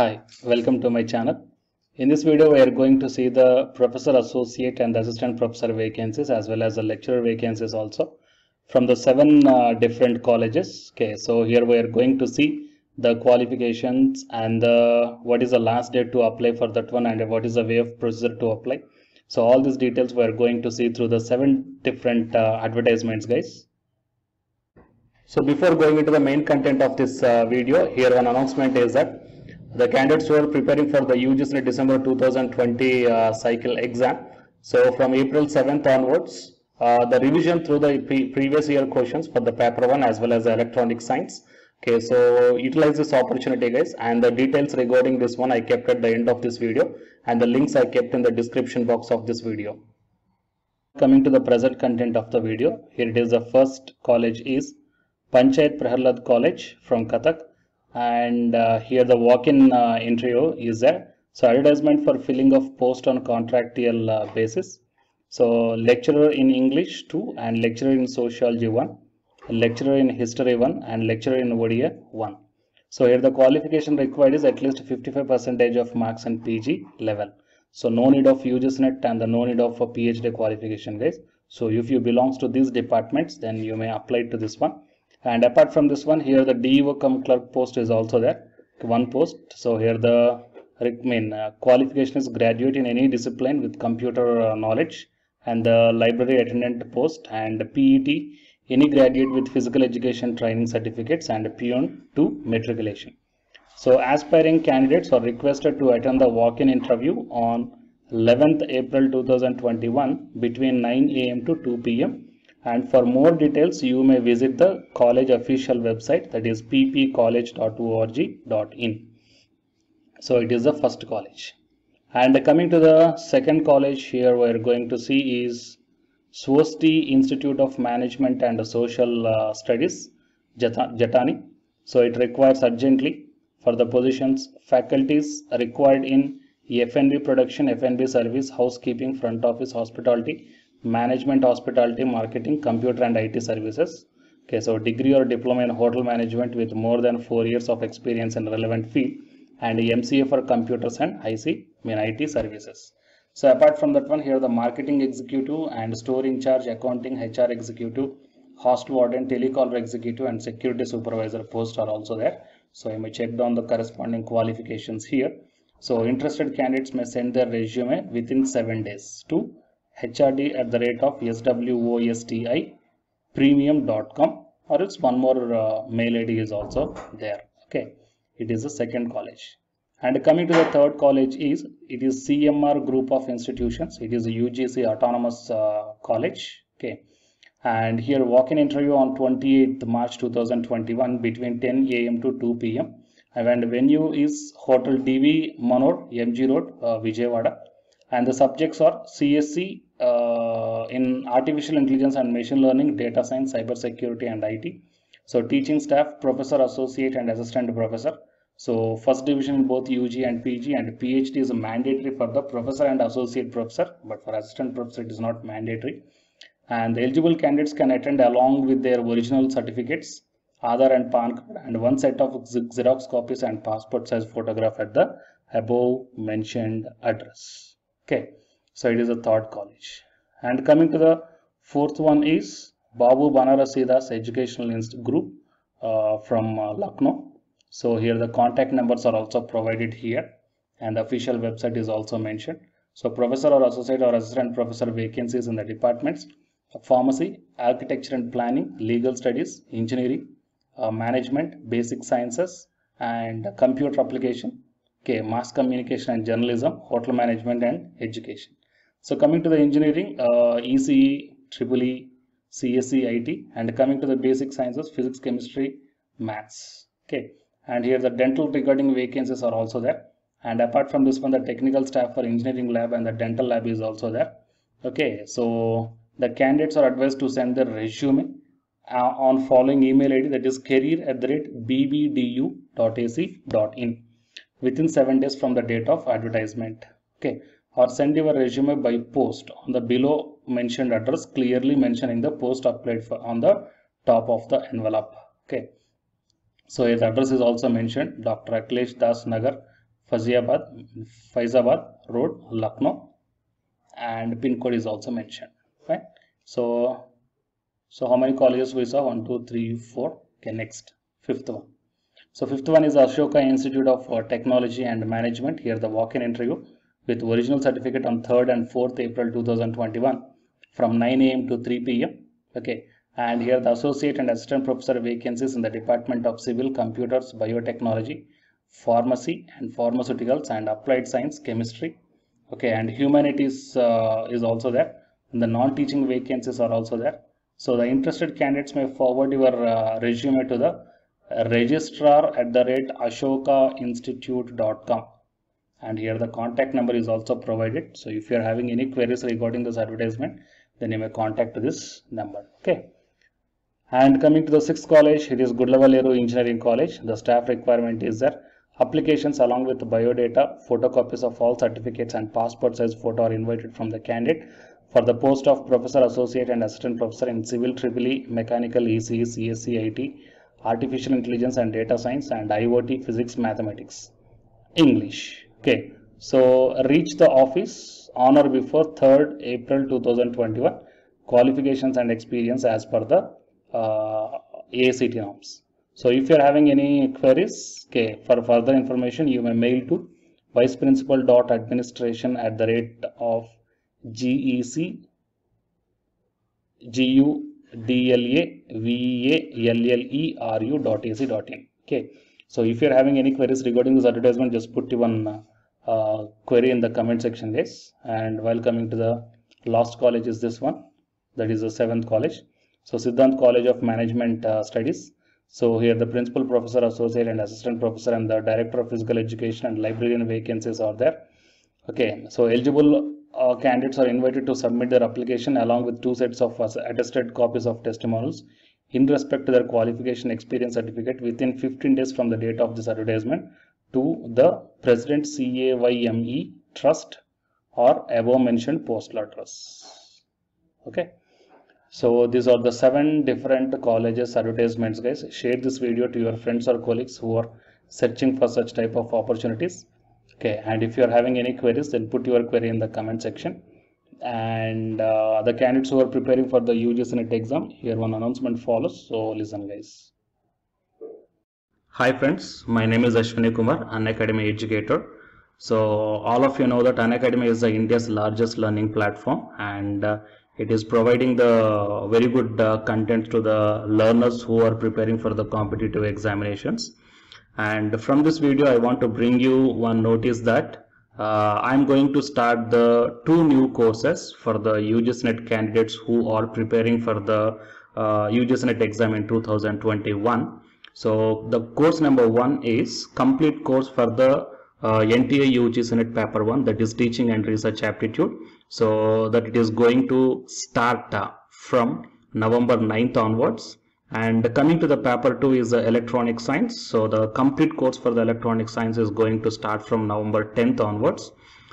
Hi, welcome to my channel. In this video, we are going to see the professor associate and assistant professor vacancies as well as the lecturer vacancies also from the seven uh, different colleges. Okay, so here we are going to see the qualifications and what is the last date to apply for that one and what is the way of procedure to apply. So all these details we are going to see through the seven different uh, advertisements, guys. So before going into the main content of this uh, video, here one announcement is that the candidates who are preparing for the UGC December 2020 uh, cycle exam. So from April 7th onwards, uh, the revision through the pre previous year questions for the paper one as well as the electronic science. Okay, so utilize this opportunity guys and the details regarding this one I kept at the end of this video and the links I kept in the description box of this video. Coming to the present content of the video, here it is the first college is Panchayat Prahalad College from Cuttack and uh, here the walk-in uh, interview is there. So advertisement for filling of post on contractual uh, basis. So lecturer in English 2 and lecturer in sociology 1, lecturer in history 1 and lecturer in Odia 1. So here the qualification required is at least 55 percentage of marks and PG level. So no need of UGC net and the no need of a PhD qualification guys. So if you belongs to these departments then you may apply to this one and apart from this one here the DEO come clerk post is also there. One post. So here the I mean uh, qualification is graduate in any discipline with computer uh, knowledge. And the library attendant post and PET any graduate with physical education training certificates and peon to matriculation. So aspiring candidates are requested to attend the walk-in interview on 11th April 2021 between 9 am to 2 pm and for more details you may visit the college official website that is ppcollege.org.in so it is the first college. And coming to the second college here we are going to see is Swosti Institute of Management and Social uh, Studies Jatani. So it requires urgently for the positions faculties required in F&B production, F&B service, housekeeping, front office, hospitality, management hospitality marketing computer and it services. Okay so degree or diploma in hotel management with more than four years of experience in relevant field and mca for computers and ic I mean it services. So apart from that one here the marketing executive and store in charge accounting hr executive host warden telecaller executive and security supervisor posts are also there. So you may check down the corresponding qualifications here. So interested candidates may send their resume within seven days to hrd at the rate of swosti premium.com or it's one more uh, mail id is also there. Okay. It is the second college. And coming to the third college is it is cmr group of institutions. It is a ugc autonomous uh, college. Okay. And here walk-in interview on 28th march 2021 between 10 am to 2 pm and venue is hotel dv manor mg road uh, vijayawada. And the subjects are CSC uh, in artificial intelligence and machine learning, data science, cyber security and IT. So teaching staff, professor, associate and assistant professor. So first division in both UG and PG and PhD is mandatory for the professor and associate professor, but for assistant professor it is not mandatory. And eligible candidates can attend along with their original certificates, Aadhaar and PAN card and one set of Xerox copies and passport size photograph at the above mentioned address okay so it is a third college. And coming to the fourth one is babu banarasidas educational Institute group uh, from uh, lucknow. So here the contact numbers are also provided here and the official website is also mentioned. So professor or associate or assistant professor vacancies in the departments pharmacy architecture and planning legal studies engineering uh, management basic sciences and computer application okay mass communication and journalism hotel management and education so coming to the engineering uh, ece triple e csc it and coming to the basic sciences physics chemistry maths. Okay. And here the dental regarding vacancies are also there. And apart from this one the technical staff for engineering lab and the dental lab is also there. Okay. So the candidates are advised to send their resume uh, on following email id that is career at the rate bbdu.ac.in within 7 days from the date of advertisement. Okay or send your resume by post on the below mentioned address clearly mentioning the post applied for on the top of the envelope okay so his address is also mentioned dr akhilesh das nagar Faisalabad, Faizabad Road, Lucknow, and pin code is also mentioned. Right. So, so how many colleges we saw? One, two, three, four. Okay, next fifth one. So fifth one is Ashoka Institute of uh, Technology and Management. Here the walk-in interview with original certificate on 3rd and 4th April 2021 from 9 a.m. to 3 p.m. Okay, and here the associate and assistant professor vacancies in the Department of Civil Computers, Biotechnology, Pharmacy and Pharmaceuticals and Applied Science, Chemistry. Okay, and Humanities uh, is also there. And the non-teaching vacancies are also there. So the interested candidates may forward your uh, resume to the registrar at the rate ashokainstitute.com and here the contact number is also provided. So if you are having any queries regarding this advertisement then you may contact this number. Okay. And coming to the sixth college it is Gudlavalleru Engineering College. The staff requirement is there applications along with biodata photocopies of all certificates and passport size photo are invited from the candidate. For the post of professor associate and assistant professor in civil triple mechanical ECE CSE IT artificial intelligence and data science and IoT physics mathematics English okay so reach the office on or before 3rd April 2021 qualifications and experience as per the uh, AICTE norms so if you are having any queries okay for further information you may mail to vice principal dot administration at the rate of GEC GU dot ac dot in. Okay. So if you're having any queries regarding this advertisement, just put one uh, query in the comment section, guys. And while coming to the last college is this one, that is the seventh college. So Siddhant College of Management uh, Studies. So here the principal professor, associate and assistant professor and the director of physical education and librarian vacancies are there. Okay, so eligible uh, candidates are invited to submit their application along with two sets of attested copies of testimonials in respect to their qualification experience certificate within 15 days from the date of this advertisement to the President CAYME Trust or above mentioned postal address. Okay. So these are the seven different colleges advertisements guys. Share this video to your friends or colleagues who are searching for such type of opportunities okay and if you are having any queries then put your query in the comment section and uh, the candidates who are preparing for the UGC NET exam here one announcement follows so listen guys hi friends my name is Ashwini Kumar Unacademy educator so all of you know that Unacademy is the India's largest learning platform and uh, it is providing the very good uh, content to the learners who are preparing for the competitive examinations and from this video I want to bring you one notice that uh, I'm going to start the two new courses for the UGC NET candidates who are preparing for the uh, UGC NET exam in 2021. So the course number one is complete course for the uh, NTA UGC NET paper 1 that is teaching and research aptitude. So that it is going to start uh, from November 9th onwards and coming to the paper 2 is the electronic science. So the complete course for the electronic science is going to start from November 10th onwards.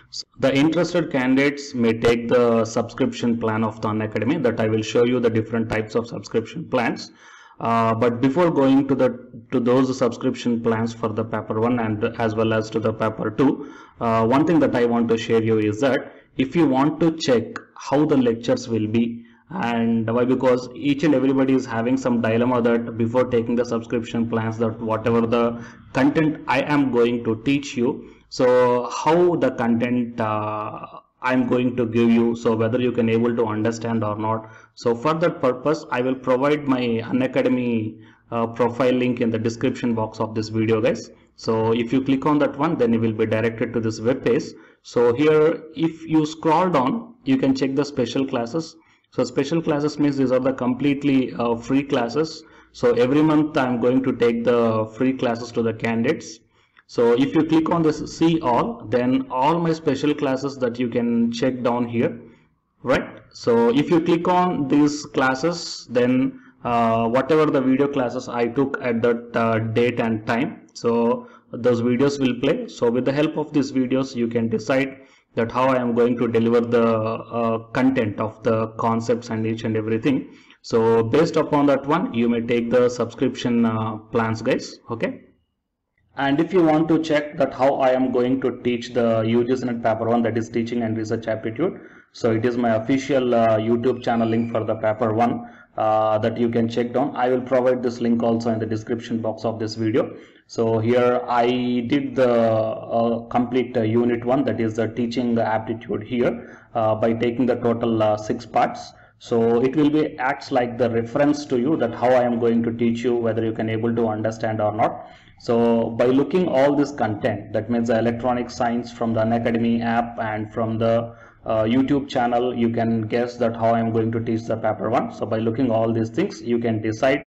So the interested candidates may take the subscription plan of the Unacademy that I will show you the different types of subscription plans. Uh, but before going to the to those subscription plans for the paper 1 and as well as to the paper 2 uh, one thing that I want to share you is that if you want to check how the lectures will be and why because each and everybody is having some dilemma that before taking the subscription plans that whatever the content I am going to teach you. So how the content uh, I'm going to give you. So whether you can able to understand or not. So for that purpose I will provide my Unacademy uh, profile link in the description box of this video guys. So if you click on that one then you will be directed to this web page. So here if you scroll down you can check the special classes. So special classes means these are the completely uh, free classes. So every month I'm going to take the free classes to the candidates. So if you click on this see all, then all my special classes that you can check down here, right? So if you click on these classes, then uh, whatever the video classes I took at that uh, date and time, so those videos will play. So with the help of these videos, you can decide that how I am going to deliver the uh, content of the concepts and each and everything. So based upon that one, you may take the subscription uh, plans guys. Okay. And if you want to check that how I am going to teach the UGC paper 1 that is teaching and research aptitude so it is my official uh, YouTube channel link for the paper 1 uh, that you can check down. I will provide this link also in the description box of this video. So here I did the uh, complete uh, unit 1 that is the teaching aptitude here uh, by taking the total uh, six parts. So it will be acts like the reference to you that how I am going to teach you whether you can able to understand or not so by looking all this content that means the electronic science from the Unacademy app and from the uh, YouTube channel you can guess that how I am going to teach the paper one. So by looking all these things you can decide